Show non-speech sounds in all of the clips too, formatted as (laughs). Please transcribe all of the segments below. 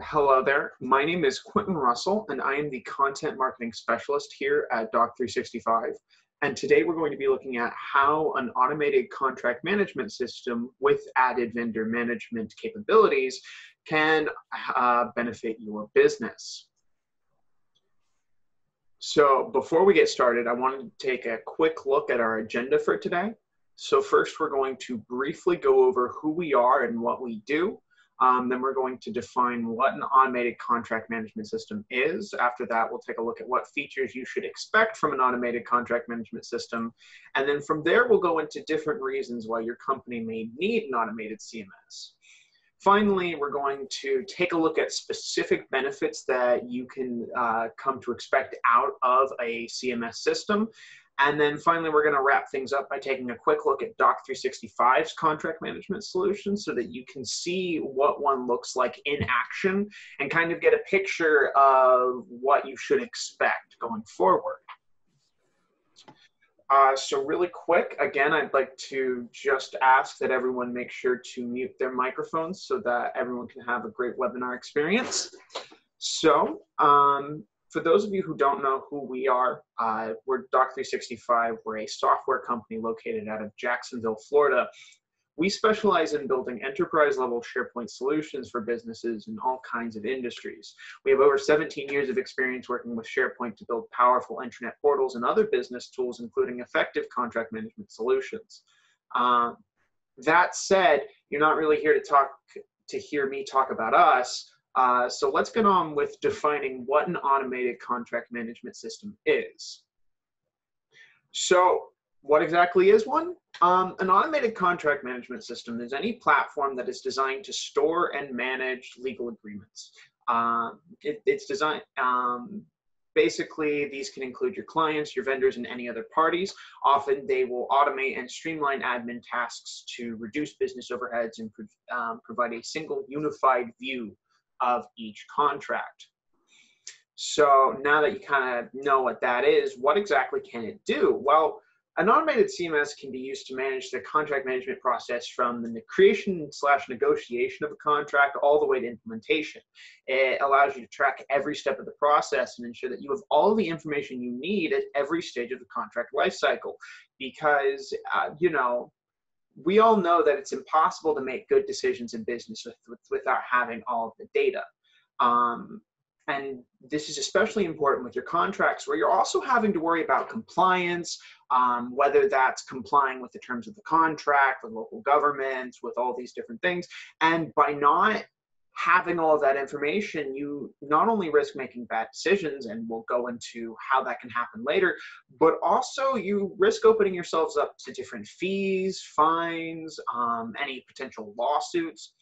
Hello there. My name is Quentin Russell, and I am the Content Marketing Specialist here at Dock365. And today we're going to be looking at how an automated contract management system with added vendor management capabilities can uh, benefit your business. So before we get started, I wanted to take a quick look at our agenda for today. So first, we're going to briefly go over who we are and what we do. Um, then we're going to define what an automated contract management system is. After that, we'll take a look at what features you should expect from an automated contract management system. And then from there, we'll go into different reasons why your company may need an automated CMS. Finally, we're going to take a look at specific benefits that you can uh, come to expect out of a CMS system. And then finally, we're going to wrap things up by taking a quick look at Dock365's contract management solution so that you can see what one looks like in action and kind of get a picture of what you should expect going forward. Uh, so really quick, again, I'd like to just ask that everyone make sure to mute their microphones so that everyone can have a great webinar experience. So um, for those of you who don't know who we are, uh, we're Dock365. We're a software company located out of Jacksonville, Florida. We specialize in building enterprise level SharePoint solutions for businesses in all kinds of industries. We have over 17 years of experience working with SharePoint to build powerful intranet portals and other business tools, including effective contract management solutions. Um, that said, you're not really here to talk to hear me talk about us. Uh, so let's get on with defining what an automated contract management system is. So what exactly is one? Um, an automated contract management system is any platform that is designed to store and manage legal agreements. Um, it, it's designed, um, basically these can include your clients, your vendors, and any other parties. Often they will automate and streamline admin tasks to reduce business overheads and um, provide a single unified view of each contract. So now that you kind of know what that is, what exactly can it do? Well, an automated CMS can be used to manage the contract management process from the creation slash negotiation of a contract all the way to implementation. It allows you to track every step of the process and ensure that you have all the information you need at every stage of the contract lifecycle. Because, uh, you know, we all know that it's impossible to make good decisions in business with, with, without having all of the data. Um, and this is especially important with your contracts where you're also having to worry about compliance, um, whether that's complying with the terms of the contract, with local governments, with all these different things. And by not having all of that information, you not only risk making bad decisions, and we'll go into how that can happen later, but also you risk opening yourselves up to different fees, fines, um, any potential lawsuits.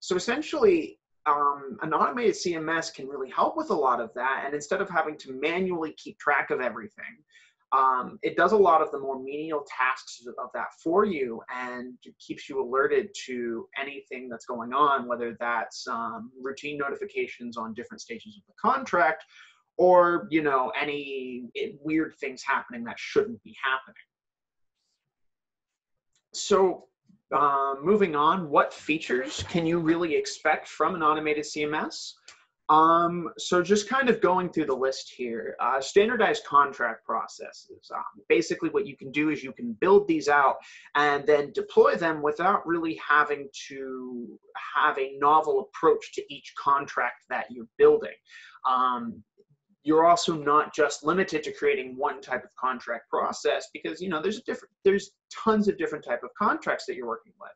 So essentially, um, an automated CMS can really help with a lot of that. And instead of having to manually keep track of everything, um, it does a lot of the more menial tasks of that for you and keeps you alerted to anything that's going on, whether that's um, routine notifications on different stages of the contract or, you know, any weird things happening that shouldn't be happening. So uh, moving on, what features can you really expect from an automated CMS? Um, so just kind of going through the list here, uh, standardized contract processes. Um, basically what you can do is you can build these out and then deploy them without really having to have a novel approach to each contract that you're building. Um, you're also not just limited to creating one type of contract process because you know there's a different there's tons of different type of contracts that you're working with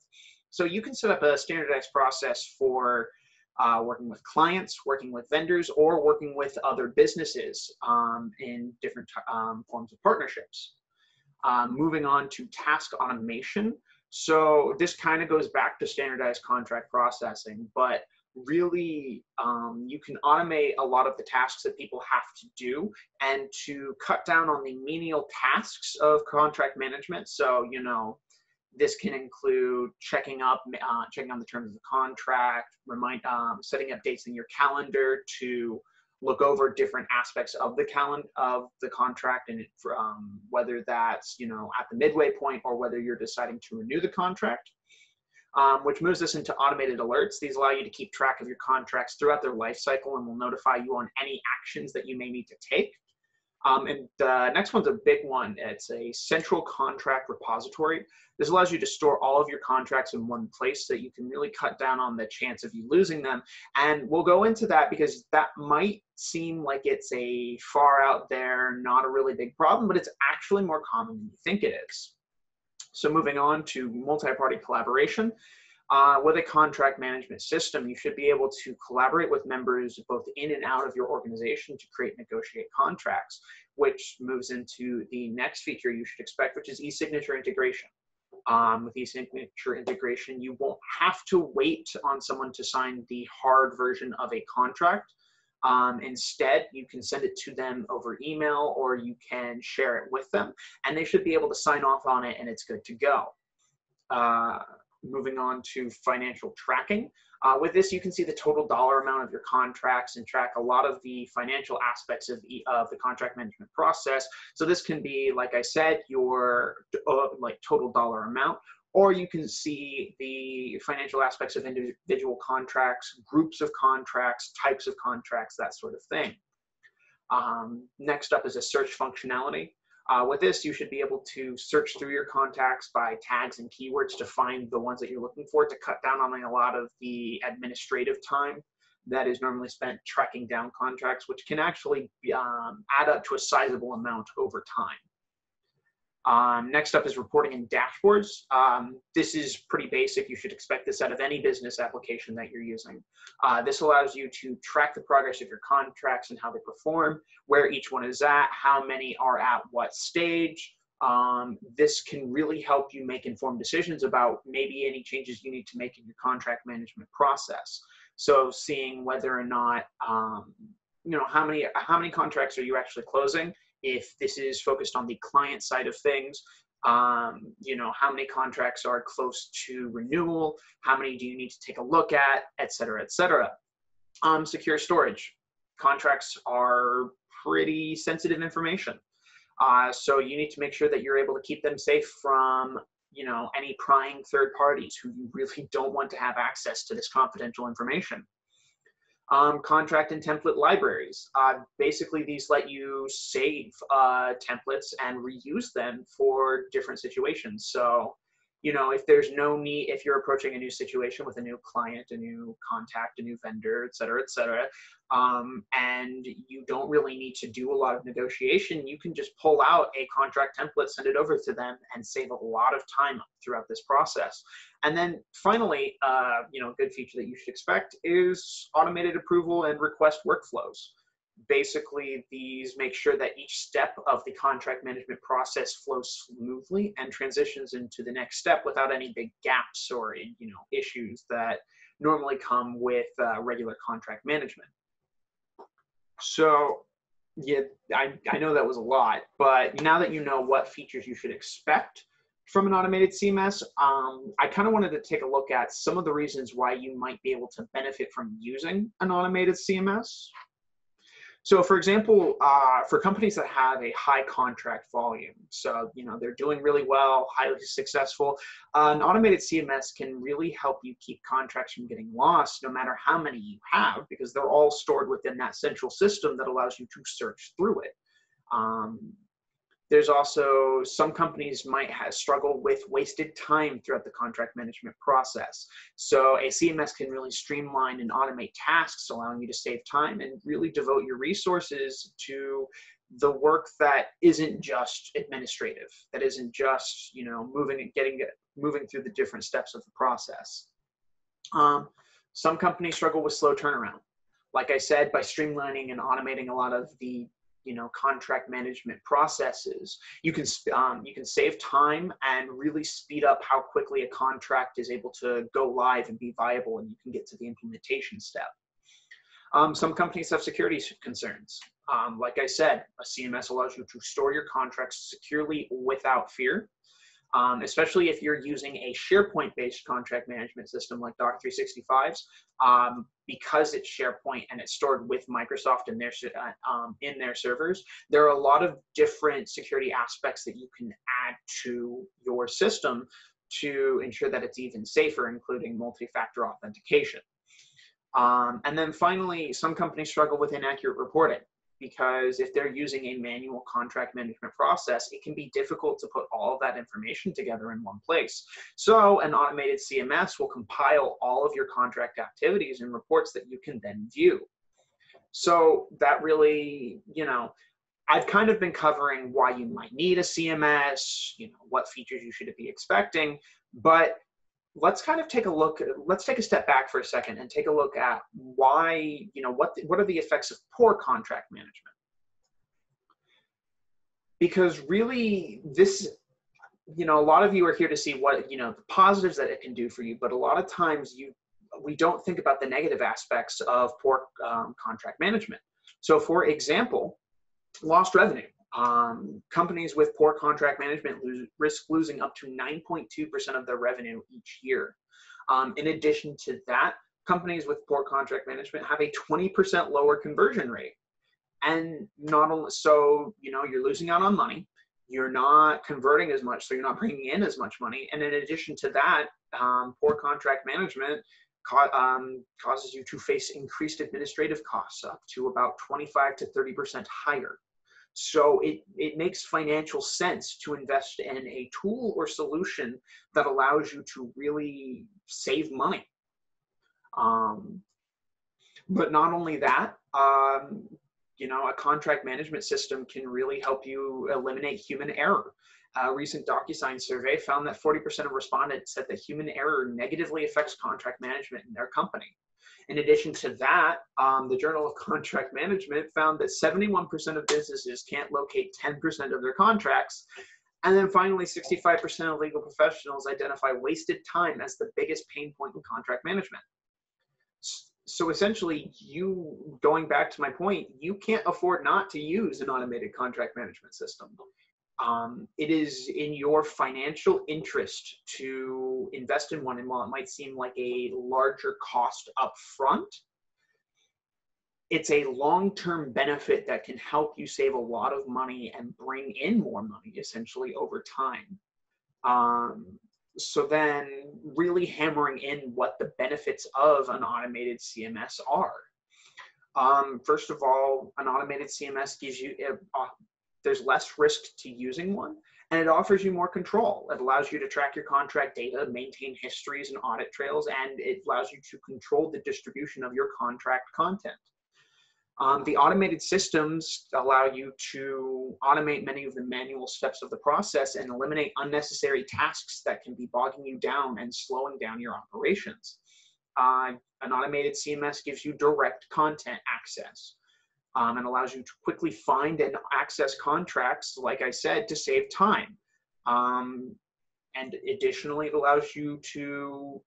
so you can set up a standardized process for uh, working with clients, working with vendors, or working with other businesses um, in different um, forms of partnerships. Um, moving on to task automation. So this kind of goes back to standardized contract processing, but really um, you can automate a lot of the tasks that people have to do and to cut down on the menial tasks of contract management. So, you know, this can include checking up, uh, checking on the terms of the contract, remind, um, setting up dates in your calendar to look over different aspects of the calendar of the contract, and um, whether that's you know at the midway point or whether you're deciding to renew the contract. um, which moves us into automated alerts. These allow you to keep track of your contracts throughout their life cycle and will notify you on any actions that you may need to take. Um, and the next one's a big one. It's a central contract repository. This allows you to store all of your contracts in one place so that you can really cut down on the chance of you losing them. And we'll go into that because that might seem like it's a far out there, not a really big problem, but it's actually more common than you think it is. So moving on to multi-party collaboration. Uh, with a contract management system, you should be able to collaborate with members both in and out of your organization to create and negotiate contracts, which moves into the next feature you should expect, which is e-signature integration. Um, with e-signature integration, you won't have to wait on someone to sign the hard version of a contract. Um, instead, you can send it to them over email or you can share it with them, and they should be able to sign off on it and it's good to go. Uh, moving on to financial tracking. Uh, with this, you can see the total dollar amount of your contracts and track a lot of the financial aspects of, the, of the contract management process. So this can be, like I said, your uh, like total dollar amount, or you can see the financial aspects of individual contracts, groups of contracts, types of contracts, that sort of thing. Um, next up is a search functionality. Uh, with this, you should be able to search through your contacts by tags and keywords to find the ones that you're looking for to cut down on a lot of the administrative time that is normally spent tracking down contracts, which can actually um, add up to a sizable amount over time. Um, next up is reporting and dashboards. Um, this is pretty basic. You should expect this out of any business application that you're using. Uh, this allows you to track the progress of your contracts and how they perform, where each one is at, how many are at what stage. Um, this can really help you make informed decisions about maybe any changes you need to make in your contract management process. So seeing whether or not, um, you know, how many, how many contracts are you actually closing if this is focused on the client side of things um, you know how many contracts are close to renewal how many do you need to take a look at et cetera et cetera. Um, secure storage. Contracts are pretty sensitive information. Uh, so you need to make sure that you're able to keep them safe from you know any prying third parties who you really (laughs) don't want to have access to this confidential information um, contract and template libraries. Uh, basically, these let you save uh, templates and reuse them for different situations. So you know, if there's no need, if you're approaching a new situation with a new client, a new contact, a new vendor, et cetera, et cetera, um, and you don't really need to do a lot of negotiation, you can just pull out a contract template, send it over to them, and save a lot of time throughout this process. And then finally, uh, you know, a good feature that you should expect is automated approval and request workflows basically these make sure that each step of the contract management process flows smoothly and transitions into the next step without any big gaps or you know issues that normally come with uh, regular contract management so yeah I, I know that was a lot but now that you know what features you should expect from an automated CMS, um, I kind of wanted to take a look at some of the reasons why you might be able to benefit from using an automated CMS. So, for example, uh, for companies that have a high contract volume, so you know they're doing really well, highly successful, uh, an automated CMS can really help you keep contracts from getting lost, no matter how many you have, because they're all stored within that central system that allows you to search through it. Um, there's also some companies might have struggle with wasted time throughout the contract management process. So a CMS can really streamline and automate tasks, allowing you to save time and really devote your resources to the work that isn't just administrative, that isn't just you know moving and getting moving through the different steps of the process. Um, some companies struggle with slow turnaround. Like I said, by streamlining and automating a lot of the you know contract management processes. You can um, you can save time and really speed up how quickly a contract is able to go live and be viable and you can get to the implementation step. Um, some companies have security concerns. Um, like i said a cms allows you to store your contracts securely without fear um, especially if you're using a SharePoint-based contract management system like Dock 365's, um, because it's SharePoint and it's stored with Microsoft in their uh, um, in their servers. There are a lot of different security aspects that you can add to your system to ensure that it's even safer, including multi-factor authentication. Um, and then finally, some companies struggle with inaccurate reporting because if they're using a manual contract management process, it can be difficult to put all of that information together in one place. So an automated CMS will compile all of your contract activities and reports that you can then view. So that really, you know, I've kind of been covering why you might need a CMS, you know, what features you should be expecting, but let's kind of take a look let's take a step back for a second and take a look at why you know what what are the effects of poor contract management? Because really this you know a lot of you are here to see what you know the positives that it can do for you but a lot of times you we don't think about the negative aspects of poor um, contract management. So for example lost revenue um, companies with poor contract management lose, risk losing up to 9.2% of their revenue each year. Um, in addition to that, companies with poor contract management have a 20% lower conversion rate. And not only so, you know, you're losing out on money, you're not converting as much, so you're not bringing in as much money. And in addition to that, um, poor contract management um, causes you to face increased administrative costs up to about 25 to 30% higher. So it, it makes financial sense to invest in a tool or solution that allows you to really save money. Um, but not only that, um, you know, a contract management system can really help you eliminate human error. A recent DocuSign survey found that 40% of respondents said that human error negatively affects contract management in their company. In addition to that, um, the Journal of Contract Management found that 71% of businesses can't locate 10% of their contracts. And then finally, 65% of legal professionals identify wasted time as the biggest pain point in contract management. So essentially, you, going back to my point, you can't afford not to use an automated contract management system um, it is in your financial interest to invest in one. And while it might seem like a larger cost up front, it's a long-term benefit that can help you save a lot of money and bring in more money essentially over time. Um, so then really hammering in what the benefits of an automated CMS are. Um, first of all, an automated CMS gives you uh, there's less risk to using one and it offers you more control. It allows you to track your contract data, maintain histories and audit trails, and it allows you to control the distribution of your contract content. Um, the automated systems allow you to automate many of the manual steps of the process and eliminate unnecessary tasks that can be bogging you down and slowing down your operations. Uh, an automated CMS gives you direct content access um, and allows you to quickly find and access contracts, like I said, to save time. Um, and additionally, it allows you to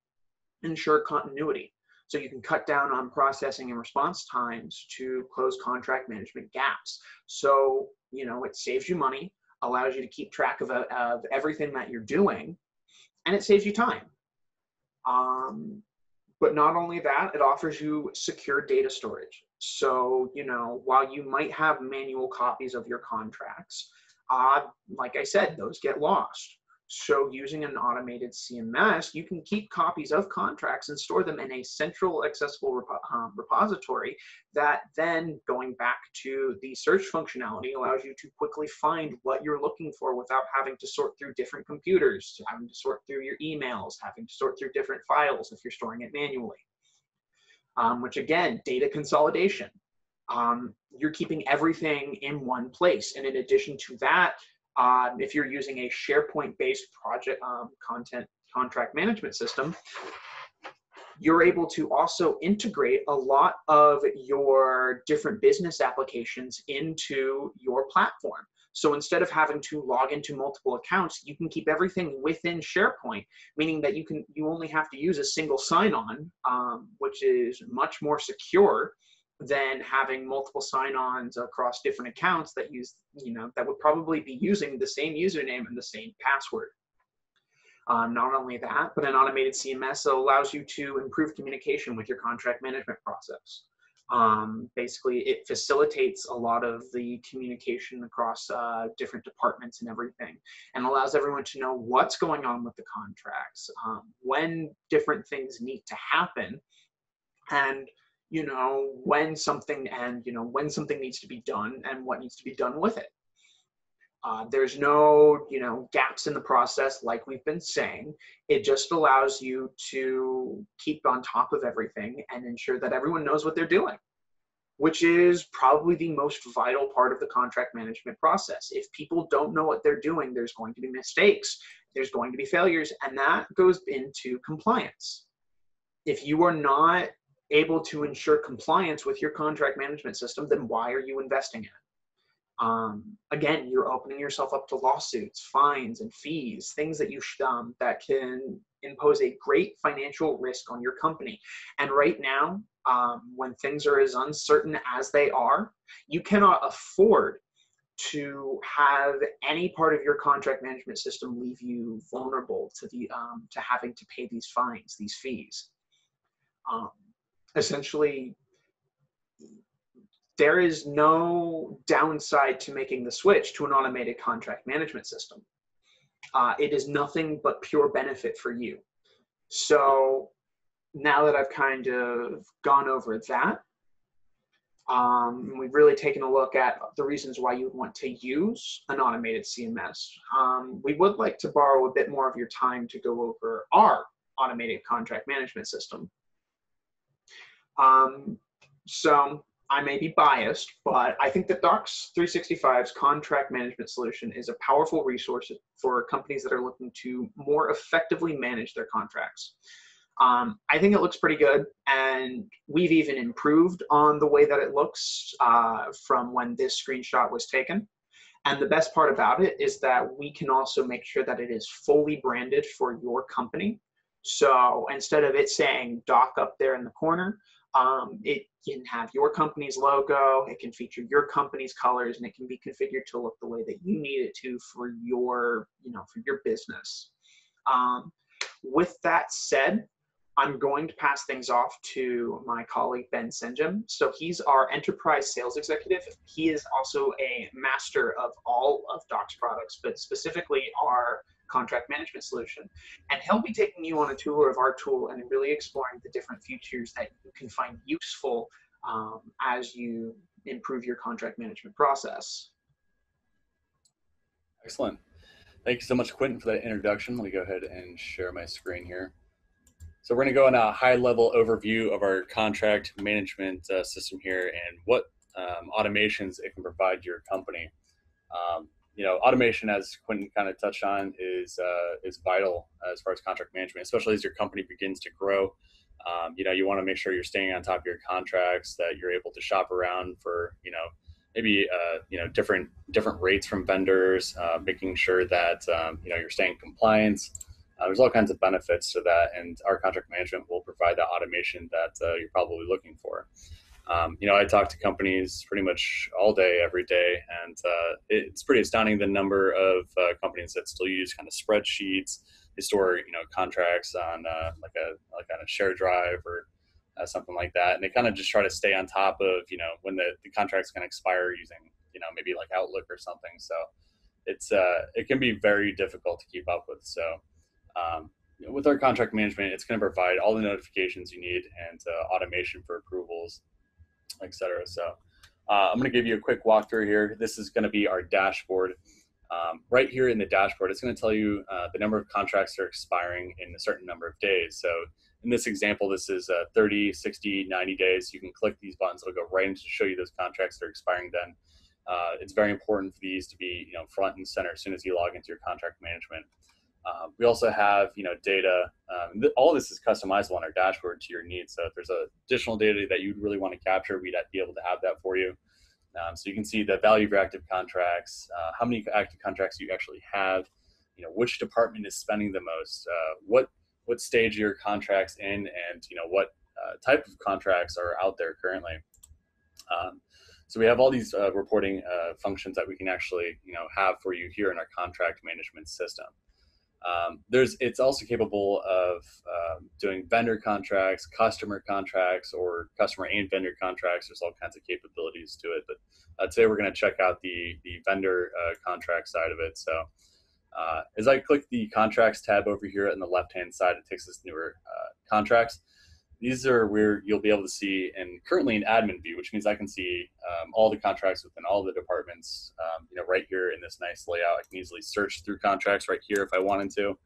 ensure continuity. So you can cut down on processing and response times to close contract management gaps. So, you know, it saves you money, allows you to keep track of, of everything that you're doing, and it saves you time. Um, but not only that, it offers you secure data storage. So, you know, while you might have manual copies of your contracts, uh, like I said, those get lost. So using an automated CMS, you can keep copies of contracts and store them in a central accessible um, repository that then going back to the search functionality allows you to quickly find what you're looking for without having to sort through different computers, having to sort through your emails, having to sort through different files if you're storing it manually. Um, which again, data consolidation. Um, you're keeping everything in one place. And in addition to that, um, if you're using a SharePoint-based project um, content contract management system, you're able to also integrate a lot of your different business applications into your platform. So instead of having to log into multiple accounts, you can keep everything within SharePoint, meaning that you can you only have to use a single sign-on, um, which is much more secure than having multiple sign-ons across different accounts that use, you know, that would probably be using the same username and the same password. Um, not only that, but an automated CMS allows you to improve communication with your contract management process. Um, basically, it facilitates a lot of the communication across uh, different departments and everything, and allows everyone to know what's going on with the contracts, um, when different things need to happen, and you know when something and you know when something needs to be done and what needs to be done with it. Uh, there's no, you know, gaps in the process, like we've been saying. It just allows you to keep on top of everything and ensure that everyone knows what they're doing, which is probably the most vital part of the contract management process. If people don't know what they're doing, there's going to be mistakes, there's going to be failures, and that goes into compliance. If you are not able to ensure compliance with your contract management system, then why are you investing in it? Um, again you're opening yourself up to lawsuits fines and fees things that you um, that can impose a great financial risk on your company. And right now um, when things are as uncertain as they are you cannot afford to have any part of your contract management system leave you vulnerable to the um, to having to pay these fines these fees. Um, essentially there is no downside to making the switch to an automated contract management system. Uh, it is nothing but pure benefit for you. So now that I've kind of gone over that, um, we've really taken a look at the reasons why you would want to use an automated CMS. Um, we would like to borrow a bit more of your time to go over our automated contract management system. Um, so I may be biased, but I think that Dock's 365's contract management solution is a powerful resource for companies that are looking to more effectively manage their contracts. Um, I think it looks pretty good, and we've even improved on the way that it looks uh, from when this screenshot was taken. And the best part about it is that we can also make sure that it is fully branded for your company. So instead of it saying Dock up there in the corner, um, it can have your company's logo, it can feature your company's colors, and it can be configured to look the way that you need it to for your, you know, for your business. Um, with that said, I'm going to pass things off to my colleague Ben Senjum. So he's our enterprise sales executive. He is also a master of all of Dock's products, but specifically our contract management solution. And he'll be taking you on a tour of our tool and really exploring the different features that you can find useful um, as you improve your contract management process. Excellent. Thank you so much, Quentin, for that introduction. Let me go ahead and share my screen here. So we're going to go on a high-level overview of our contract management uh, system here and what um, automations it can provide your company. Um, you know, automation, as Quentin kind of touched on, is uh, is vital as far as contract management, especially as your company begins to grow. Um, you know, you want to make sure you're staying on top of your contracts, that you're able to shop around for, you know, maybe uh, you know different different rates from vendors, uh, making sure that um, you know you're staying in compliance. Uh, there's all kinds of benefits to that, and our contract management will provide the automation that uh, you're probably looking for. Um, you know, I talk to companies pretty much all day, every day, and uh, it's pretty astounding the number of uh, companies that still use kind of spreadsheets. They store, you know, contracts on uh, like a like on a share drive or uh, something like that, and they kind of just try to stay on top of, you know, when the, the contract's going to expire using, you know, maybe like Outlook or something. So it's uh, it can be very difficult to keep up with. So um, with our contract management, it's going to provide all the notifications you need and uh, automation for approvals etc. So uh, I'm going to give you a quick walkthrough here. This is going to be our dashboard. Um, right here in the dashboard, it's going to tell you uh, the number of contracts that are expiring in a certain number of days. So in this example, this is uh, 30, 60, 90 days. You can click these buttons. It'll go right into show you those contracts that are expiring then. Uh, it's very important for these to be you know, front and center as soon as you log into your contract management. Um, we also have, you know, data. Um, th- all this is customizable on our dashboard to your needs. So if there's additional data that you'd really want to capture, we'd be able to have that for you. Um, so you can see the value of active contracts, uh, how many active contracts you actually have, you know, which department is spending the most, uh, what what stage your contracts in, and you know what uh, type of contracts are out there currently. Um, so we have all these uh, reporting uh, functions that we can actually, you know, have for you here in our contract management system. Um, there's it's also capable of um, doing vendor contracts, customer contracts, or customer and vendor contracts. There's all kinds of capabilities to it. But uh, today we're going to check out the the vendor uh, contract side of it. So uh, as I click the contracts tab over here on the left hand side, it takes us newer uh, contracts. These are where you'll be able to see, and currently in admin view, which means I can see um, all the contracts within all the departments. Um, you know, right here in this nice layout, I can easily search through contracts right here if I wanted to.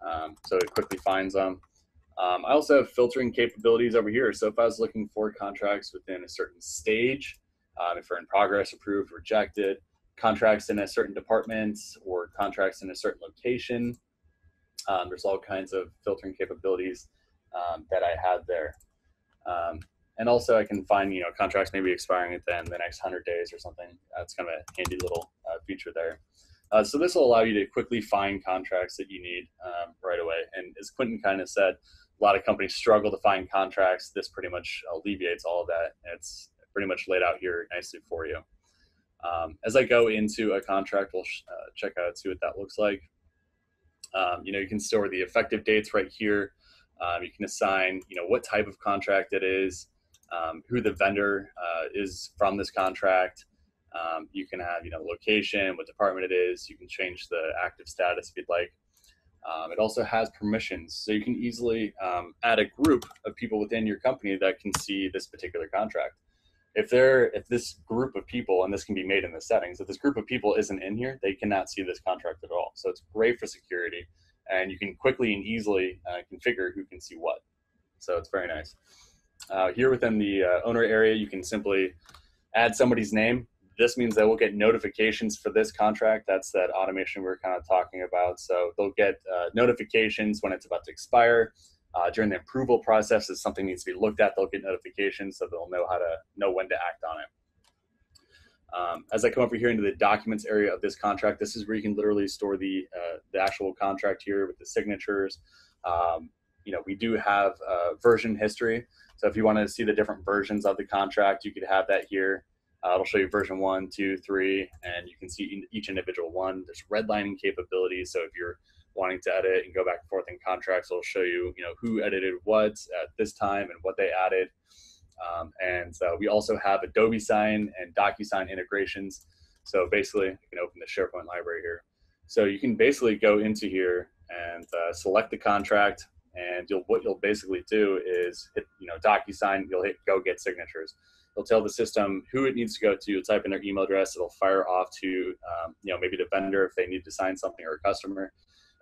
Um, so it quickly finds them. Um, I also have filtering capabilities over here. So if I was looking for contracts within a certain stage, um, if they're in progress, approved, rejected, contracts in a certain department or contracts in a certain location, um, there's all kinds of filtering capabilities um, that I have there. Um, and also I can find, you know, contracts maybe expiring within the next 100 days or something. That's kind of a handy little uh, feature there. Uh, so this will allow you to quickly find contracts that you need um, right away. And as Quentin kind of said, a lot of companies struggle to find contracts. This pretty much alleviates all of that. It's pretty much laid out here nicely for you. Um, as I go into a contract, we'll uh, check out see what that looks like. Um, you know, you can store the effective dates right here. Um, you can assign, you know, what type of contract it is, um, who the vendor uh, is from this contract. Um, you can have, you know, location, what department it is. You can change the active status if you'd like. Um, it also has permissions, so you can easily um, add a group of people within your company that can see this particular contract. If there, if this group of people, and this can be made in the settings, if this group of people isn't in here, they cannot see this contract at all. So it's great for security and you can quickly and easily uh, configure who can see what. So it's very nice. Uh, here within the uh, owner area, you can simply add somebody's name. This means they will get notifications for this contract. That's that automation we are kind of talking about. So they'll get uh, notifications when it's about to expire. Uh, during the approval process, if something needs to be looked at, they'll get notifications so they'll know how to know when to act on it. Um, as I come over here into the documents area of this contract, this is where you can literally store the, uh, the actual contract here with the signatures. Um, you know, we do have uh, version history. So if you want to see the different versions of the contract, you could have that here. Uh, it'll show you version one, two, three, and you can see each individual one. There's redlining capabilities. So if you're wanting to edit and go back and forth in contracts, it'll show you, you know, who edited what at this time and what they added. Um, and uh, we also have Adobe Sign and DocuSign integrations. So basically, you can open the SharePoint library here. So you can basically go into here and uh, select the contract, and you'll what you'll basically do is hit you know DocuSign. You'll hit Go Get Signatures. It'll tell the system who it needs to go to. You'll type in their email address. It'll fire off to um, you know maybe the vendor if they need to sign something or a customer.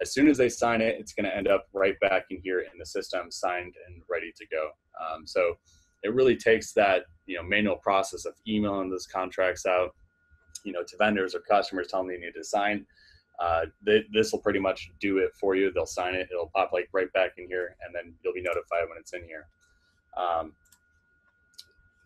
As soon as they sign it, it's going to end up right back in here in the system, signed and ready to go. Um, so it really takes that you know manual process of emailing those contracts out you know to vendors or customers telling them they need to sign. Uh, this will pretty much do it for you. They'll sign it. It'll pop like right back in here and then you'll be notified when it's in here. Um,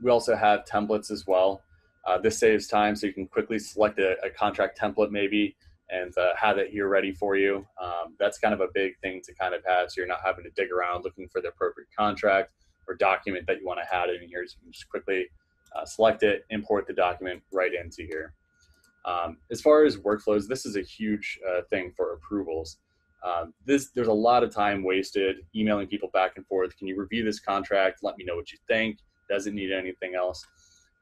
we also have templates as well. Uh, this saves time so you can quickly select a, a contract template maybe and uh, have it here ready for you. Um, that's kind of a big thing to kind of have so you're not having to dig around looking for the appropriate contract or document that you want to add in here. So you can just quickly uh, select it, import the document right into here. Um, as far as workflows, this is a huge uh, thing for approvals. Um, this there's a lot of time wasted emailing people back and forth. Can you review this contract? Let me know what you think. Does it need anything else?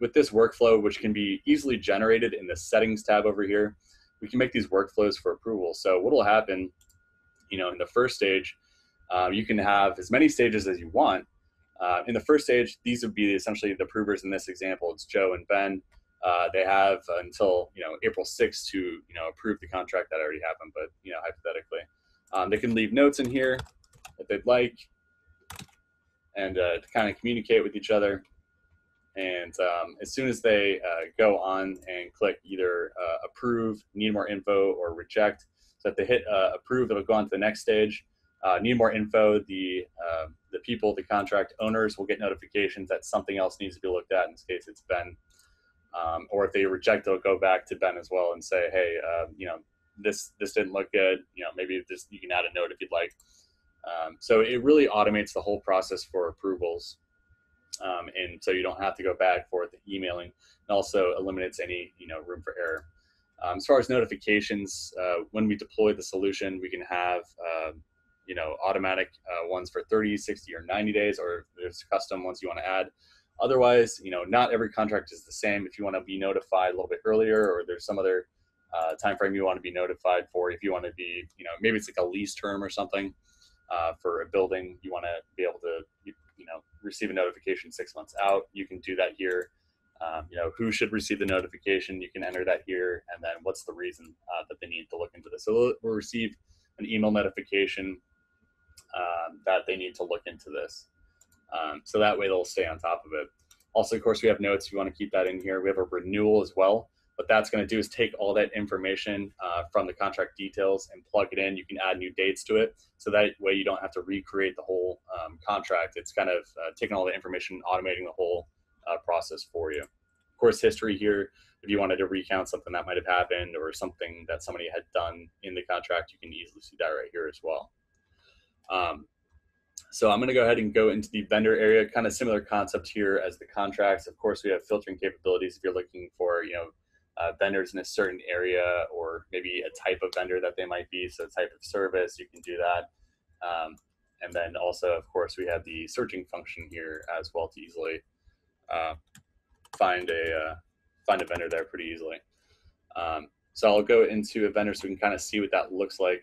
With this workflow, which can be easily generated in the settings tab over here, we can make these workflows for approval. So what will happen, you know, in the first stage, uh, you can have as many stages as you want, uh, in the first stage, these would be essentially the provers in this example. It's Joe and Ben. Uh, they have until you know April 6th to you know approve the contract that already happened, but you know hypothetically, um, they can leave notes in here if they'd like, and uh, to kind of communicate with each other. And um, as soon as they uh, go on and click either uh, approve, need more info, or reject, so if they hit uh, approve, it'll go on to the next stage uh, need more info, the uh, the people, the contract owners will get notifications that something else needs to be looked at. In this case, it's Ben. Um, or if they reject, they'll go back to Ben as well and say, hey, uh, you know, this this didn't look good. You know, maybe this you can add a note if you'd like. Um, so it really automates the whole process for approvals, um, and so you don't have to go back for the emailing. It also eliminates any you know room for error. Um, as far as notifications, uh, when we deploy the solution, we can have uh, you know automatic uh, ones for 30, 60, or 90 days, or there's custom ones you want to add. Otherwise, you know, not every contract is the same. If you want to be notified a little bit earlier, or there's some other uh, time frame you want to be notified for, if you want to be, you know, maybe it's like a lease term or something uh, for a building, you want to be able to, you, know, receive a notification six months out. You can do that here um, you know, who should receive the notification? You can enter that here, and then what's the reason uh, that they need to look into this. So we'll receive an email notification um, that they need to look into this. Um, so that way they'll stay on top of it. Also, of course, we have notes. You want to keep that in here, we have a renewal as well. What that's going to do is take all that information uh, from the contract details and plug it in. You can add new dates to it. So that way you don't have to recreate the whole um, contract. It's kind of uh, taking all the information, automating the whole uh, process for you. Of course, history here, if you wanted to recount something that might have happened or something that somebody had done in the contract, you can easily see that right here as well. Um, so I'm going to go ahead and go into the vendor area, kind of similar concept here as the contracts. Of course, we have filtering capabilities if you're looking for, you know, uh, vendors in a certain area or maybe a type of vendor that they might be. So type of service, you can do that. Um, and then also, of course, we have the searching function here as well to easily uh, find a uh, find a vendor there pretty easily. Um, so I'll go into a vendor so we can kind of see what that looks like.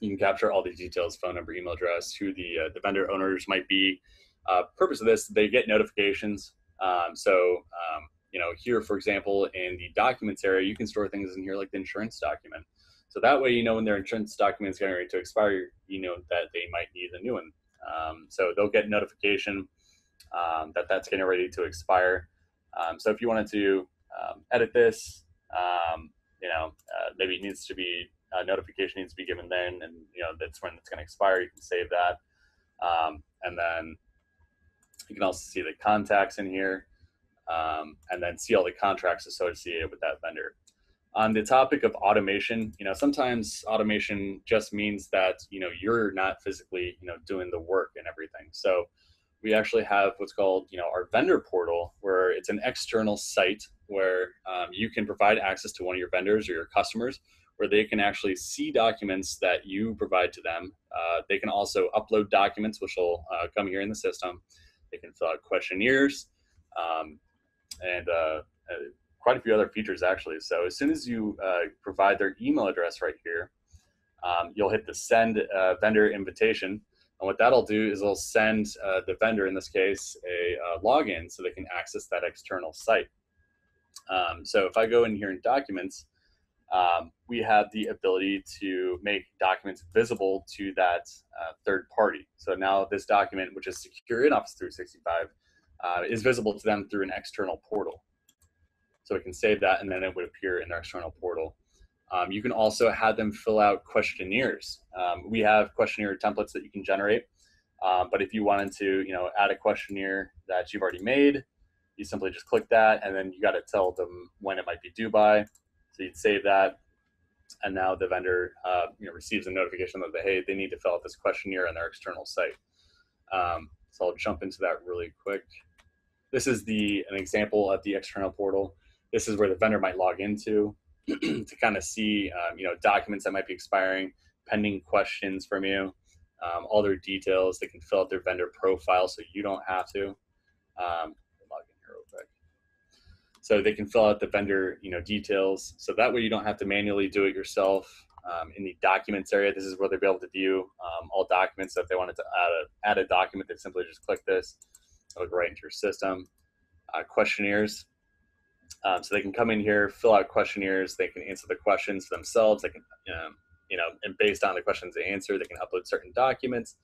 You can capture all the details, phone number, email address, who the uh, the vendor owners might be. Uh, purpose of this, they get notifications. Um, so um, you know, here for example, in the documents area, you can store things in here like the insurance document. So that way, you know when their insurance document is getting ready to expire, you know that they might need a new one. Um, so they'll get notification um, that that's getting ready to expire. Um, so if you wanted to um, edit this, you know, uh, maybe it needs to be a notification needs to be given then, and you know that's when it's going to expire. You can save that, um, and then you can also see the contacts in here, um, and then see all the contracts associated with that vendor. On the topic of automation, you know, sometimes automation just means that you know you're not physically you know doing the work and everything. So we actually have what's called you know our vendor portal where it's an external site where um, you can provide access to one of your vendors or your customers where they can actually see documents that you provide to them. Uh, they can also upload documents which will uh, come here in the system. They can fill out questionnaires um, and uh, uh quite a few other features actually. So as soon as you uh, provide their email address right here um, you'll hit the send uh, vendor invitation. And what that'll do is it'll send the vendor, in this case, a login so they can access that external site. Um, so if I go in here in documents, um, we have the ability to make documents visible to that uh, third party. So now this document, which is secure in Office 365, uh, is visible to them through an external portal. So we can save that and then it would appear in their external portal. Um, you can also have them fill out questionnaires. Um, we have questionnaire templates that you can generate. Um, but if you wanted to, you know, add a questionnaire that you've already made, you simply just click that, and then you got to tell them when it might be due by. So you'd save that, and now the vendor, uh, you know, receives a notification that hey, they need to fill out this questionnaire on their external site. Um, so I'll jump into that really quick. This is the an example of the external portal. This is where the vendor might log into. (clears throat) to kind of see, um, you know, documents that might be expiring, pending questions from you, um, all their details. They can fill out their vendor profile so you don't have to. Um, log in here real quick. So they can fill out the vendor, you know, details. So that way you don't have to manually do it yourself. Um, in the documents area, this is where they'll be able to view um, all documents. So if they wanted to add a, add a document, they simply just click this. It'll go right into your system. Uh, questionnaires. Um, so they can come in here, fill out questionnaires. They can answer the questions themselves. They can, um, you know, and based on the questions they answer, they can upload certain documents.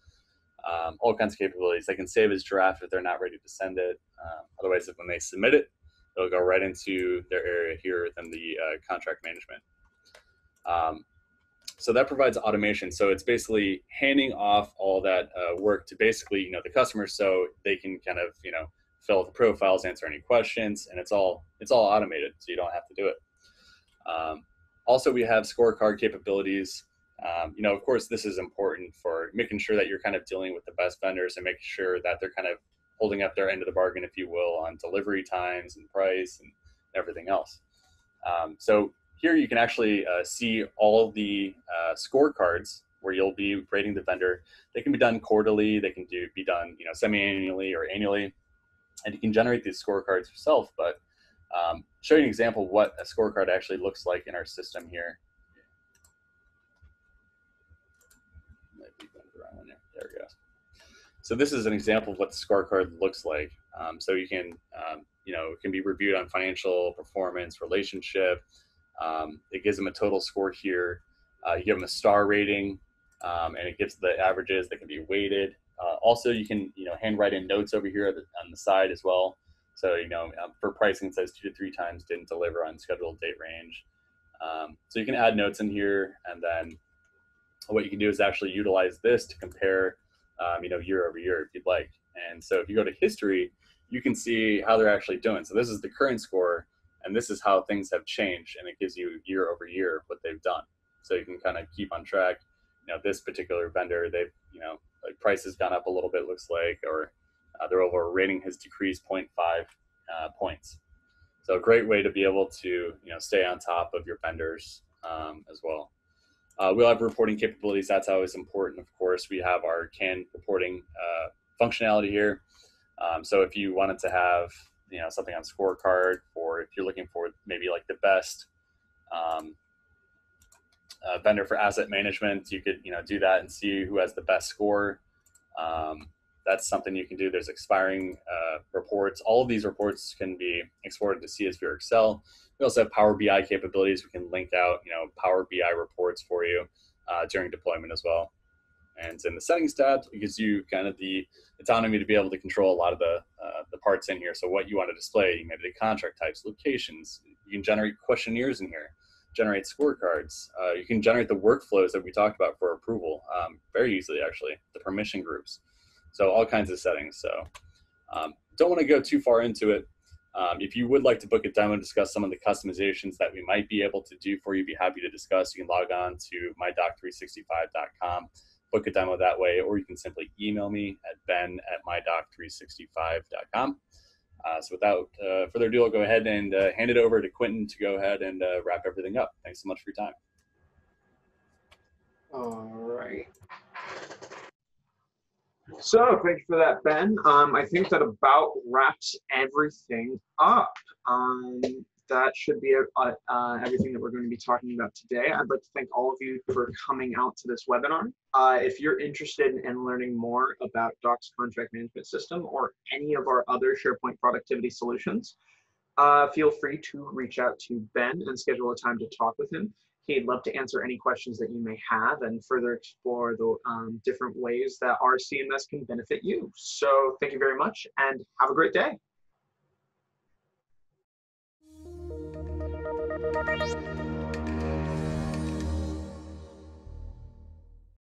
Um, all kinds of capabilities. They can save as draft if they're not ready to send it. Um, otherwise, when they submit it, it'll go right into their area here within the uh, contract management. Um, so that provides automation. So it's basically handing off all that uh, work to basically, you know, the customer, so they can kind of, you know, fill out the profiles, answer any questions, and it's all it's all automated, so you don't have to do it. Um, also, we have scorecard capabilities. Um, you know, of course, this is important for making sure that you're kind of dealing with the best vendors and making sure that they're kind of holding up their end of the bargain, if you will, on delivery times and price and everything else. Um, so here you can actually uh, see all the uh, scorecards where you'll be rating the vendor. They can be done quarterly, they can do be done you know semi-annually or annually, and you can generate these scorecards yourself. But um, show you an example what a scorecard actually looks like in our system here. There we go. So this is an example of what the scorecard looks like. Um, so you can, um, you know, it can be reviewed on financial performance, relationship. Um, it gives them a total score here. Uh, you give them a star rating, um, and it gives the averages that can be weighted. Uh, also, you can, you know, handwrite in notes over here on the side as well. So, you know, um, for pricing, it says two to three times didn't deliver on scheduled date range. Um, so you can add notes in here, and then what you can do is actually utilize this to compare, um, you know, year over year if you'd like. And so if you go to history, you can see how they're actually doing. So this is the current score, and this is how things have changed, and it gives you year over year what they've done. So you can kind of keep on track. You know, this particular vendor, they've, you know, like price has gone up a little bit, looks like, or uh, their overall rating has decreased 0.5 uh, points. So a great way to be able to, you know, stay on top of your vendors um, as well. Uh, we'll have reporting capabilities. That's always important. Of course, we have our CAN reporting uh, functionality here. Um, so if you wanted to have, you know, something on scorecard, or if you're looking for maybe like the best um, uh, vendor for asset management, you could, you know, do that and see who has the best score. Um, that's something you can do. There's expiring uh, reports. All of these reports can be exported to CSV or Excel. We also have Power BI capabilities. We can link out, you know, Power BI reports for you uh, during deployment as well. And in the settings tab, it gives you kind of the autonomy to be able to control a lot of the uh, the parts in here. So what you want to display, you can edit contract types, locations. You can generate questionnaires in here, generate scorecards. Uh, you can generate the workflows that we talked about for approval um, very easily, actually. The permission groups. So all kinds of settings. So um, don't want to go too far into it. Um, if you would like to book a demo and discuss some of the customizations that we might be able to do for you, be happy to discuss. You can log on to mydock365.com, book a demo that way, or you can simply email me at ben at mydock365.com. Uh, so without uh, further ado, I'll go ahead and uh, hand it over to Quentin to go ahead and uh, wrap everything up. Thanks so much for your time. All right. So thank you for that, Ben. Um, I think that about wraps everything up. Um, that should be uh, uh, everything that we're going to be talking about today. I'd like to thank all of you for coming out to this webinar. Uh, if you're interested in learning more about Dock's contract management system or any of our other SharePoint productivity solutions, uh, feel free to reach out to Ben and schedule a time to talk with him. He'd love to answer any questions that you may have and further explore the um, different ways that our CMS can benefit you. So thank you very much and have a great day.